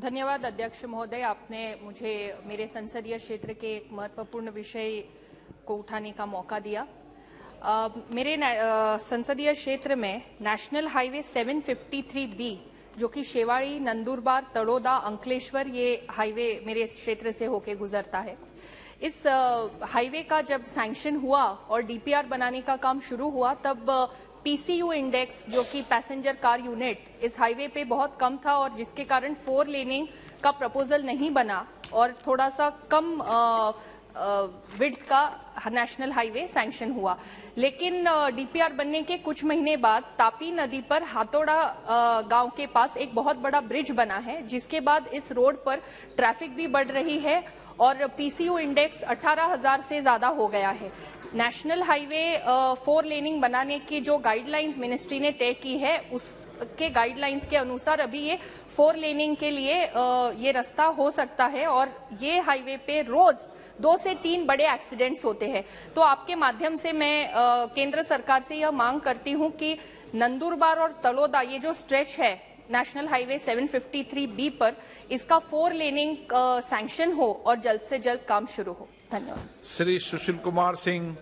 धन्यवाद अध्यक्ष महोदय आपने मुझे मेरे संसदीय क्षेत्र के एक महत्वपूर्ण विषय को उठाने का मौका दिया। अ, मेरे संसदीय क्षेत्र में नेशनल हाईवे 753 बी जो कि शेवाड़ी नंदुरबार तड़ोदा अंकलेश्वर ये हाईवे मेरे क्षेत्र से होके गुजरता है। इस हाईवे का जब सैंक्शन हुआ और डीपीआर बनाने का काम शुरू हुआ तब पीसीयू इंडेक्स जो कि पैसेंजर कार यूनिट इस हाईवे पे बहुत कम था और जिसके कारण फोर लेनिंग का प्रपोजल नहीं बना और थोड़ा सा कम विड्थ का नेशनल हाईवे सैंक्शन हुआ। लेकिन डीपीआर बनने के कुछ महीने बाद तापी नदी पर हाथोड़ा गाँव के पास एक बहुत बड़ा ब्रिज बना है जिसके बाद इस रोड पर ट्रैफ़िक भी बढ़ रही है और पीसीयू इंडेक्स 18,000 से ज़्यादा हो गया है। नेशनल हाईवे फोर लेनिंग बनाने की जो गाइडलाइंस मिनिस्ट्री ने तय की है उसके गाइडलाइंस के अनुसार अभी ये फोर लेनिंग के लिए ये रास्ता हो सकता है और ये हाईवे पे रोज दो से तीन बड़े एक्सीडेंट्स होते हैं तो आपके माध्यम से मैं अ, केंद्र सरकार से यह मांग करती हूँ कि नंदुरबार और तलोदा ये जो स्ट्रेच है नेशनल हाईवे 753 बी पर इसका फोर लेनिंग सैंक्शन हो और जल्द से जल्द काम शुरू हो। धन्यवाद। श्री सुशील कुमार सिंह